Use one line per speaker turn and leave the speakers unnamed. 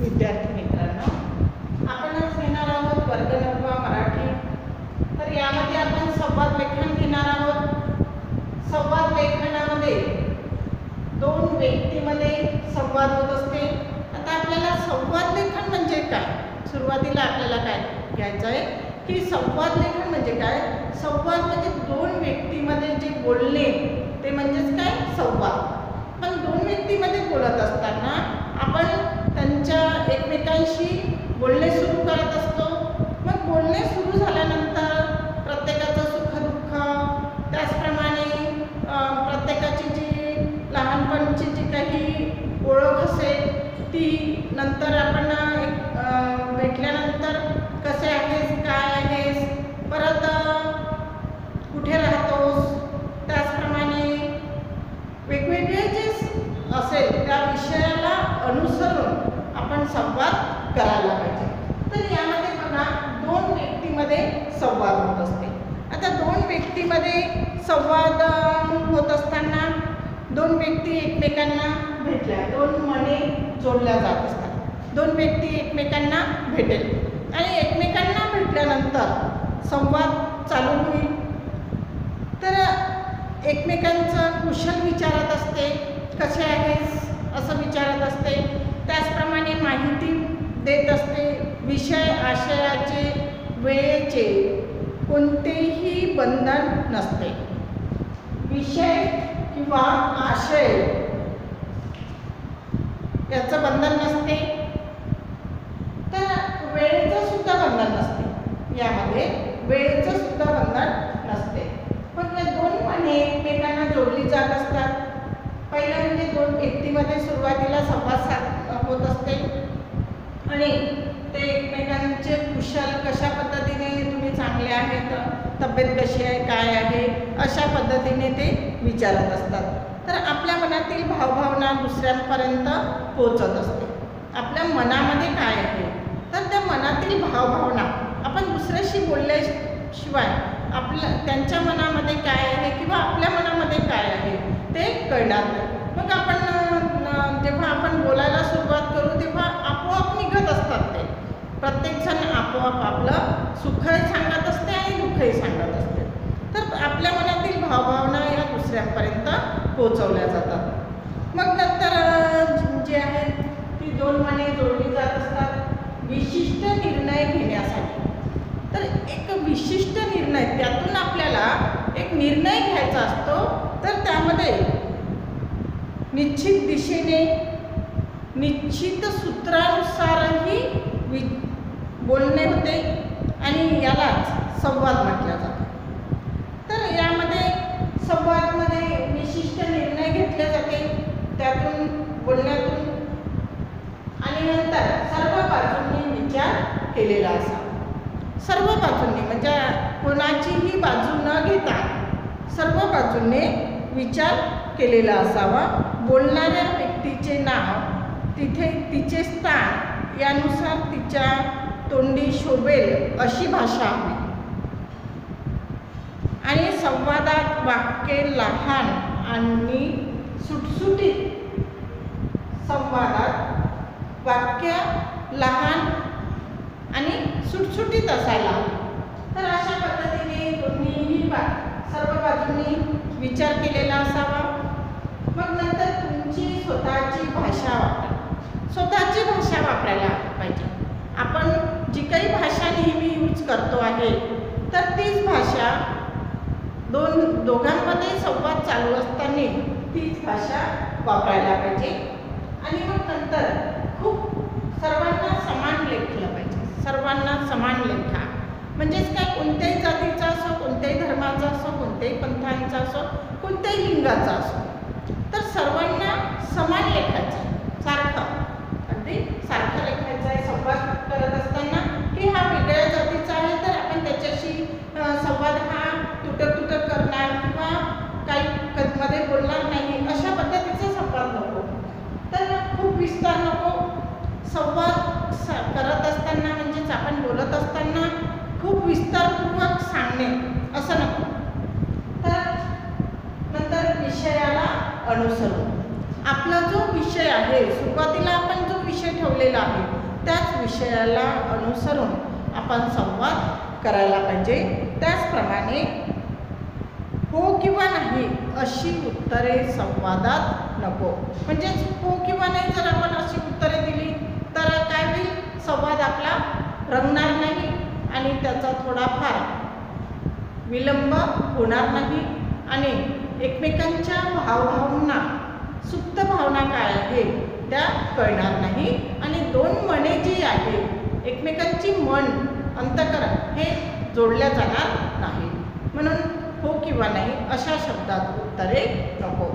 विद्यार्थी मित्रांनो आपण आज घेणार आहोत वर्ग नववा मराठी. तर यामध्ये आपण संवाद लेखन घेणार आहोत. संवाद लेखनामध्ये दोन व्यक्तीमध्ये संवाद होत असते. आता आपल्याला संवाद लेखन म्हणजे काय? सुरुवातीला आपल्याला काय घ्यायचं आहे की संवाद लेखन म्हणजे काय? संवाद म्हणजे दोन व्यक्तीमध्ये जे बोलणे ते म्हणजेच काय? संवाद. पण दोन व्यक्तीमध्ये बोलत असताना आपण त्यांच्या एकमेकांशी बोलणे सुरू करत असतो. मग बोलणे सुरू झाल्यानंतर प्रत्येकाचं सुखदुःख त्याचप्रमाणे प्रत्येकाची जी लहानपणची जी काही ओळख असेल ती नंतर आपण एक भेटल्यानंतर कसे आहेस काय आहेस परत कुठे राहत त्याचप्रमाणे वेगवेगळे जे स- असेल त्या विषयाला अनुसरून आपण संवाद करायला पाहिजे. तर यामध्ये बघा दोन व्यक्तीमध्ये संवाद होत असते. आता दोन व्यक्तीमध्ये संवाद होत असताना दोन व्यक्ती एकमेकांना भेटल्या दोन मने जोडल्या जात असतात. दोन व्यक्ती एकमेकांना भेटेल. आणि एकमेकांना भेटल्यानंतर संवाद चालू होईल. तर एकमेकांचं कुशल विचारत असते कसे आहेस असं विचारत असते त्याचप्रमाणे माहिती देत असते. विषय आशयाचे वेळेचे कोणतेही बंधन नसते. विषय किंवा आशय याचं बंधन नसते. तर वेळेचं सुद्धा बंधन नसते. यामध्ये वेळेचं सुद्धा बंधन नसते. पण या दोन मने एकमेकांना जोडली जात असतात. पहिलं म्हणजे दोन व्यक्तीमध्ये सुरुवातीला संवाद आणि ते एकमेकांचे कुशल कशा पद्धतीने तुम्ही चांगले आहेत तब्येत कशी आहे काय आहे अशा पद्धतीने ते विचारत असतात. तर आपल्या मनातील भावभावना दुसऱ्यांपर्यंत पोचत असते. आपल्या मनामध्ये काय आहे? तर त्या मनातील भावभावना आपण दुसऱ्याशी बोलल्याशिवाय आपल्या त्यांच्या मनामध्ये काय आहे किंवा आपल्या मनामध्ये काय आहे ते कळणार नाही. मग आपण जेव्हा आपण बोलायला सुरुवात करू तेव्हा आपोआप निघत असतात ते प्रत्येकजण आपोआप आपलं सुखही सांगत असते आणि दुःखही सांगत असते. तर आपल्या मनातील भावभावना या दुसऱ्यांपर्यंत पोचवल्या जातात. मग नंतर जे आहे ती दोन मने जोडली जात असतात. विशिष्ट निर्णय घेण्यासाठी. तर एक विशिष्ट निर्णय त्यातून आपल्याला एक निर्णय घ्यायचा असतो. तर त्यामध्ये निश्चित दिशेने निश्चित सूत्रानुसारही वि बोलणे होते. आणि यालाच संवाद म्हटला जातो. तर यामध्ये संवादमध्ये विशिष्ट निर्णय घेतले जाते त्यातून बोलण्यातून आणि नंतर सर्व बाजूंनी विचार केलेला असावा. सर्व बाजूंनी म्हणजे कोणाचीही बाजू न घेता सर्व बाजूंनी विचार केलेला असावा. बोलणाऱ्या व्यक्तीचे नाव तिथे तिचे स्थान यानुसार तिच्या तोंडी शोभेल अशी भाषा आहे. आणि संवादात वाक्य लहान आणि सुटसुटीत संवादात वाक्य लहान आणि सुटसुटीत असायला हवी. तर अशा पद्धतीने दोन्हीही बा सर्व बाजूंनी विचार केलेला असावा. मग नंतर तुमची स्वतःची भाषा वापरा. स्वतःची भाषा वापरायला पाहिजे. काही भाषा नेहमी यूज करतो आहे. तर तीच भाषा दोन दोघांमध्ये संवाद चालू असताना तीच भाषा वापरायला पाहिजे. आणि मग नंतर खूप सर्वांना समान लेखलं पाहिजे. सर्वांना समान लेखा. म्हणजेच काय कोणत्याही जातीचा असो कोणत्याही धर्माचा असो कोणत्याही पंथांचा असो कोणत्याही लिंगाचा असो. तर सर्वांना समान लेखायचं सारखं अगदी सारखं लेखायचं आहे संवाद करत असताना की हा वेगळ्या जातीचा आहे तर आपण त्याच्याशी अं, संवाद हा तुटक तुटक करणार किंवा काही क- मध्ये बोलणार नाही अशा पद्धतीचा संवाद नको तर खूप विस्तार नको संवाद स- करत असताना म्हणजेच आपण बोलत असताना खूप विस्तारपूर्वक सांगणे असं नको. तर नंतर विषयाला अनुसरून. आपला जो विषय आहे सुरुवातीला आपण जो विषय ठेवलेला आहे त्याच विषयाला अनुसरून आपण संवाद करायला पाहिजे. त्याचप्रमाणे हो किंवा नाही अशी उत्तरे संवादात नको. म्हणजेच हो किंवा नाही जर आपण अशी उत्तरे दिली तर काय होईल? संवाद आपला रंगणार नाही. आणि त्याचा थोडाफार विलंब होणार नाही. आणि एकमेकांच्या भावभावना सुप्त भावना काय आहे त्या कळणार नाही. आणि दोन मने जी आहे एकमेकांची मन अंतकरण हे जोडल्या जाणार नाही म्हणून हो किंवा नाही अशा शब्दात उत्तरे नको.